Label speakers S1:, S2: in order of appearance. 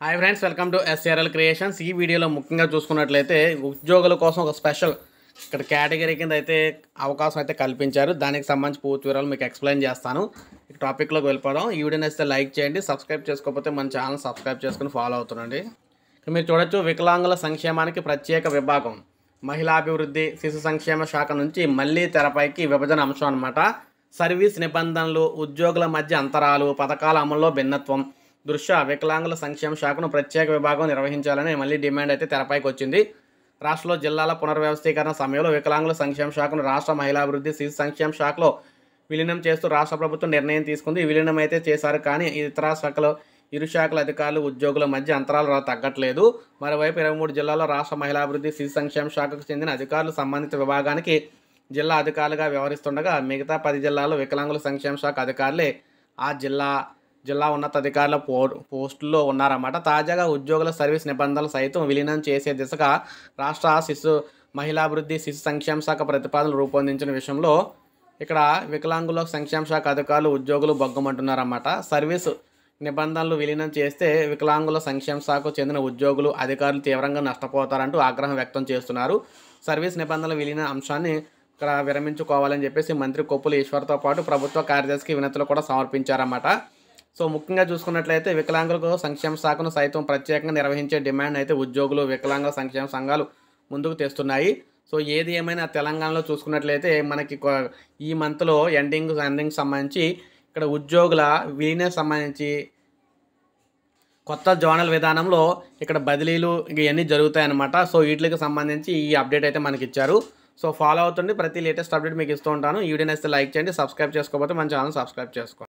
S1: Hi friends welcome to SRL creations ఈ వీడియోలో ముఖ్యంగా చూసుకున్నట్లయితే ఉద్యోగుల కోసం ఒక స్పెషల్ ఇక్కడ కేటగిరీ కింద అయితే అవకాశం అయితే కల్పించారు. దానికి సంబంధించి పూర్తి వివరాలు మీకు ఎక్స్ప్లెయిన్ చేస్తాను. ఈ టాపిక్లోకి వెళ్ళిపోవడం ఈ వీడియోని అయితే లైక్ చేయండి. సబ్స్క్రైబ్ చేసుకోకపోతే మన ఛానల్ సబ్స్క్రైబ్ చేసుకుని ఫాలో అవుతుండండి. ఇక్కడ మీరు చూడొచ్చు వికలాంగుల సంక్షేమానికి ప్రత్యేక విభాగం. మహిళాభివృద్ధి శిశు సంక్షేమ శాఖ నుంచి మళ్ళీ తెరపైకి విభజన అంశం అనమాట సర్వీస్ నిబంధనలు ఉద్యోగుల మధ్య అంతరాలు పథకాల అమల్లో భిన్నత్వం దృష్ట్యా వికలాంగుల సంక్షేమ శాఖను ప్రత్యేక విభాగం నిర్వహించాలని మళ్ళీ డిమాండ్ అయితే తెరపైకి వచ్చింది రాష్ట్రంలో జిల్లాల పునర్వ్యవస్థీకరణ సమయంలో వికలాంగుల సంక్షేమ శాఖను రాష్ట్ర మహిళాభివృద్ధి శిశు సంక్షేమ శాఖలో విలీనం చేస్తూ రాష్ట్ర ప్రభుత్వం నిర్ణయం తీసుకుంది. విలీనం అయితే చేశారు కానీ ఇతర శాఖలో ఇరు శాఖల అధికారులు ఉద్యోగుల మధ్య అంతరాలు తగ్గట్లేదు. మరోవైపు ఇరవై మూడు జిల్లాల్లో రాష్ట్ర మహిళాభివృద్ధి శిశు సంక్షేమ శాఖకు చెందిన అధికారులు సంబంధిత విభాగానికి జిల్లా అధికారులుగా వ్యవహరిస్తుండగా మిగతా పది జిల్లాల్లో వికలాంగుల సంక్షేమ శాఖ అధికారులే ఆ జిల్లా జిల్లా ఉన్నతాధికారుల పో పోస్టుల్లో ఉన్నారన్నమాట. తాజాగా ఉద్యోగుల సర్వీస్ నిబంధనలు సైతం విలీనం చేసే దిశగా రాష్ట్ర శిశు మహిళాభివృద్ధి శిశు సంక్షేమ శాఖ ప్రతిపాదనలు రూపొందించిన విషయంలో ఇక్కడ వికలాంగుల సంక్షేమ శాఖ అధికారులు ఉద్యోగులు బొగ్గమంటున్నారన్నమాట. సర్వీస్ నిబంధనలు విలీనం చేస్తే వికలాంగుల సంక్షేమ శాఖకు చెందిన ఉద్యోగులు అధికారులు తీవ్రంగా నష్టపోతారంటూ ఆగ్రహం వ్యక్తం చేస్తున్నారు. సర్వీస్ నిబంధనల విలీన అంశాన్ని ఇక్కడ విరమించుకోవాలని చెప్పేసి మంత్రి కొప్పుల ఈశ్వర్తో పాటు ప్రభుత్వ కార్యదర్శికి వినతులు కూడా సమర్పించారన్నమాట. సో ముఖ్యంగా చూసుకున్నట్లయితే వికలాంగులకు సంక్షేమ శాఖను సైతం ప్రత్యేకంగా నిర్వహించే డిమాండ్ అయితే ఉద్యోగులు వికలాంగ సంక్షేమ సంఘాలు ముందుకు తెస్తున్నాయి. సో ఏది ఏమైనా తెలంగాణలో చూసుకున్నట్లయితే మనకి ఈ మంత్లో ఎండింగ్ ఎండింగ్ సంబంధించి ఇక్కడ ఉద్యోగుల విలీనం సంబంధించి కొత్త జోనల్ విధానంలో ఇక్కడ బదిలీలు ఇవన్నీ జరుగుతాయన్నమాట. సో వీటికి సంబంధించి ఈ అప్డేట్ అయితే మనకి ఇచ్చారు. సో ఫాలో అవుతుండి ప్రతి లేటెస్ట్ అప్డేట్ మీకు ఇస్తూ ఉంటాను. ఈ వీడియోని అయితే లైక్ చేయండి సబ్స్క్రైబ్ చేసుకోకపోతే మన ఛానల్ సబ్స్క్రైబ్ చేసుకోండి.